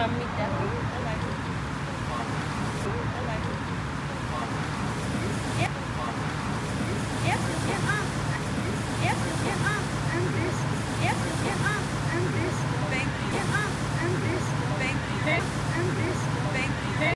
Um, meet Debbie.